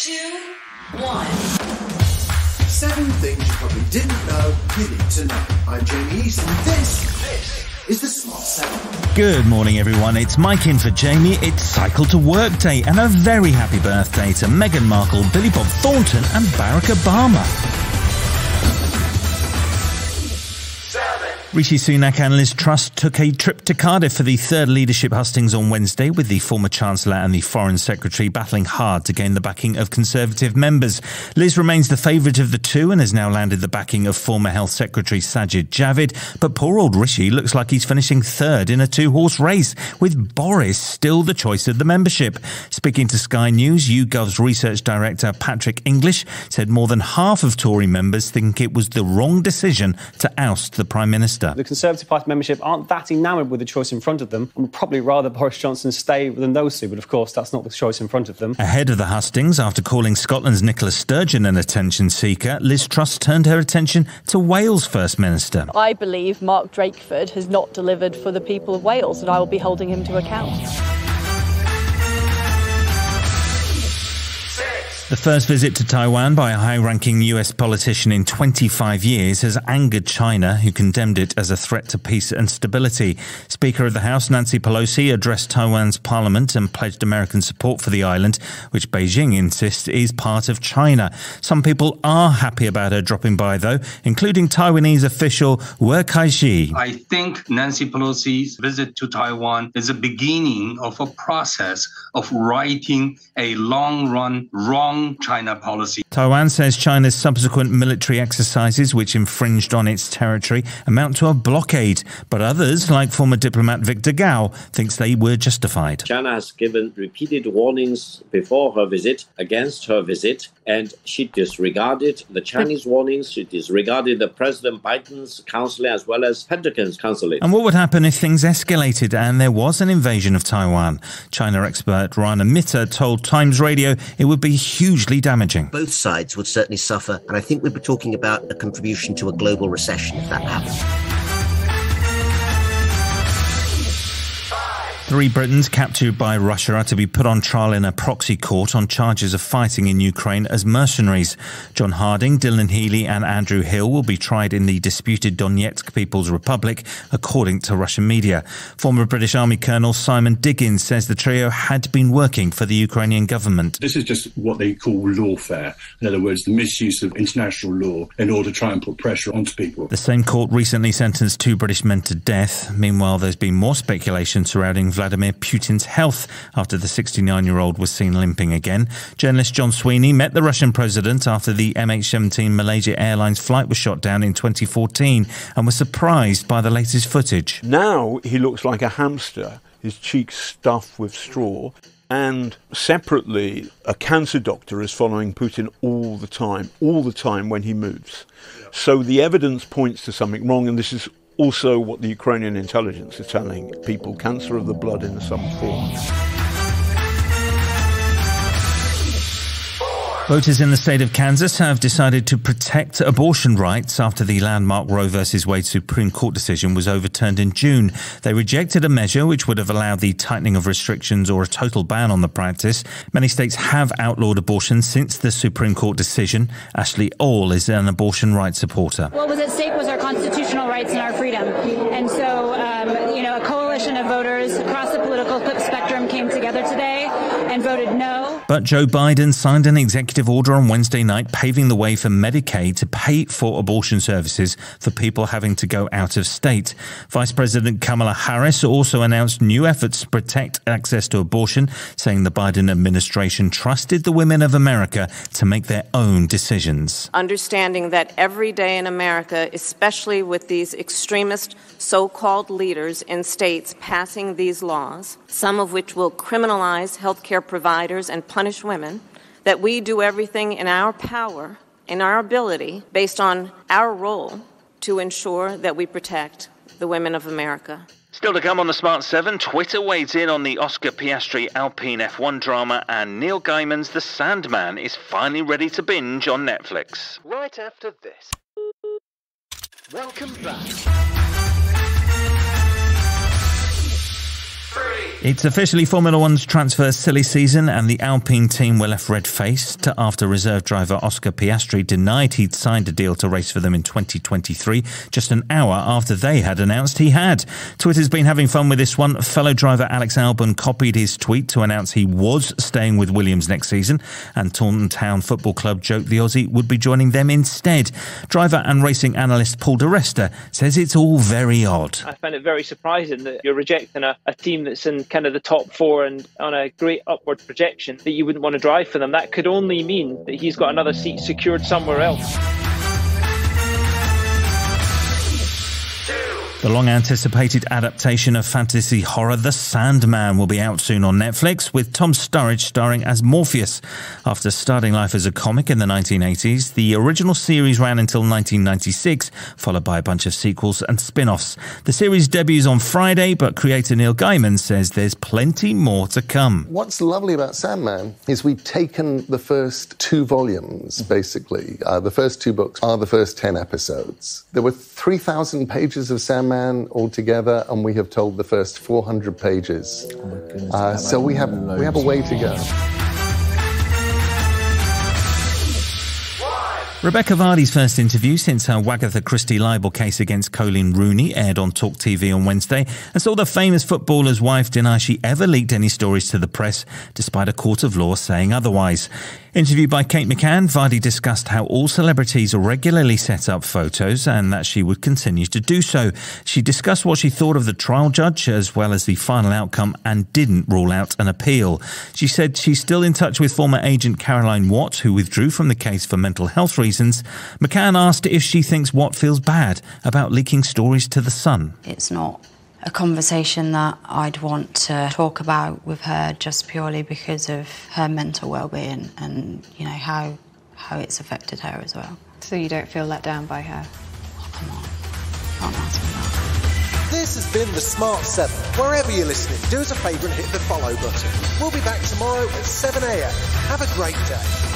two, one. Seven things you probably didn't know you need to know. I'm Jamie East, and this, this is the Smart 7. Good morning, everyone. It's Mike in for Jamie. It's Cycle to Work Day, and a very happy birthday to Meghan Markle, Billy Bob Thornton, and Barack Obama. Rishi Sunak and Liz Truss took a trip to Cardiff for the third leadership hustings on Wednesday, with the former Chancellor and the Foreign Secretary battling hard to gain the backing of Conservative members. Liz remains the favourite of the two and has now landed the backing of former Health Secretary Sajid Javid. But poor old Rishi looks like he's finishing third in a two horse race, with Boris still the choice of the membership. Speaking to Sky News, YouGov's research director Patrick English said more than half of Tory members think it was the wrong decision to oust the Prime Minister. The Conservative Party membership aren't that enamoured with the choice in front of them and would probably rather Boris Johnson stay than those two. But of course, that's not the choice in front of them. Ahead of the hustings, after calling Scotland's Nicola Sturgeon an attention seeker, Liz Truss turned her attention to Wales First Minister. I believe Mark Drakeford has not delivered for the people of Wales, and I will be holding him to account. The first visit to Taiwan by a high ranking US politician in 25 years has angered China, who condemned it as a threat to peace and stability. Speaker of the House Nancy Pelosi addressed Taiwan's parliament and pledged American support for the island, which Beijing insists is part of China. Some people are happy about her dropping by, though, including Taiwanese official Wu Kai-shi. I think Nancy Pelosi's visit to Taiwan is a beginning of a process of righting a long run wrong China policy. Taiwan says China's subsequent military exercises, which infringed on its territory, amount to a blockade. But others, like former diplomat Victor Gao, thinks they were justified. China has given repeated warnings before her visit, against her visit, and she disregarded the Chinese warnings. She disregarded the President Biden's counseling as well as Pentagon's counseling. And what would happen if things escalated and there was an invasion of Taiwan? China expert Rana Mitter told Times Radio it would be hugely damaging. Both sides would certainly suffer, and I think we'd be talking about a contribution to a global recession if that happened. Three Britons captured by Russia are to be put on trial in a proxy court on charges of fighting in Ukraine as mercenaries. John Harding, Dylan Healy, and Andrew Hill will be tried in the disputed Donetsk People's Republic, according to Russian media. Former British Army Colonel Simon Diggins says the trio had been working for the Ukrainian government. This is just what they call lawfare. In other words, the misuse of international law in order to try and put pressure onto people. The same court recently sentenced two British men to death. Meanwhile, there's been more speculation surrounding Vladimir Putin's health after the 69 year old was seen limping again. Journalist John Sweeney met the Russian president after the MH17 Malaysia Airlines flight was shot down in 2014 and was surprised by the latest footage. Now he looks like a hamster, his cheeks stuffed with straw. And separately, a cancer doctor is following Putin all the time, all the time when he moves. So the evidence points to something wrong, and this is also what the Ukrainian intelligence is telling people cancer of the blood in some form. Voters in the state of Kansas have decided to protect abortion rights after the landmark Roe v. Wade Supreme Court decision was overturned in June. They rejected a measure which would have allowed the tightening of restrictions or a total ban on the practice. Many states have outlawed abortion since the Supreme Court decision. Ashley All is an abortion rights supporter. What was at stake was our constitutional rights and our freedom. And so, um, you know, a coalition of voters across the political spectrum came together today and voted no. But Joe Biden signed an executive order on Wednesday night paving the way for Medicaid to pay for abortion services for people having to go out of state. Vice President Kamala Harris also announced new efforts to protect access to abortion, saying the Biden administration trusted the women of America to make their own decisions. Understanding that every day in America, especially with these extremist so called leaders in states passing these laws, some of which will criminalize healthcare providers and punish women, that we do everything in our power, in our ability, based on our role to ensure that we protect the women of America. Still to come on the Smart 7, Twitter weighs in on the Oscar Piastri Alpine F1 drama, and Neil Gaiman's The Sandman is finally ready to binge on Netflix. Right after this. Welcome back. It's officially Formula One's transfer silly season, and the Alpine team were left red faced after reserve driver Oscar Piastri denied he'd signed a deal to race for them in 2023, just an hour after they had announced he had. Twitter's been having fun with this one. Fellow driver Alex Albon copied his tweet to announce he was staying with Williams next season, and Taunton Town Football Club joked the Aussie would be joining them instead. Driver and racing analyst Paul di Resta says it's all very odd. I find it very surprising that you're rejecting a, a team that's in kind of the top four and on a great upward projection that you wouldn't want to drive for them. That could only mean that he's got another seat secured somewhere else. The long anticipated adaptation of fantasy horror The Sandman will be out soon on Netflix, with Tom Sturridge starring as Morpheus. After starting life as a comic in the 1980s, the original series ran until 1996, followed by a bunch of sequels and spin offs. The series debuts on Friday, but creator Neil Gaiman says there's plenty more to come. What's lovely about Sandman is we've taken the first two volumes, basically. Uh, the first two books are the first 10 episodes. There were 3,000 pages of Sandman Man altogether, and we have told the first 400 pages. Oh uh, so we have we have a way to go. Rebecca Vardy's first interview since her Wagatha Christie libel case against Coleen Rooney aired on Talk TV on Wednesday and saw the famous footballer's wife deny she ever leaked any stories to the press, despite a court of law saying otherwise. Interviewed by Kate McCann, Vardy discussed how all celebrities regularly set up photos and that she would continue to do so. She discussed what she thought of the trial judge as well as the final outcome and didn't rule out an appeal. She said she's still in touch with former agent Caroline Watt, who withdrew from the case for mental health reasons. McCann asked if she thinks Watt feels bad about leaking stories to The Sun. It's not a conversation that I'd want to talk about with her just purely because of her mental well-being and you know how how it's affected her as well. So you don't feel let down by her? Oh, come on, can't ask me that. This has been the Smart 7. Wherever you're listening, do us a favour and hit the follow button. We'll be back tomorrow at 7am. Have a great day.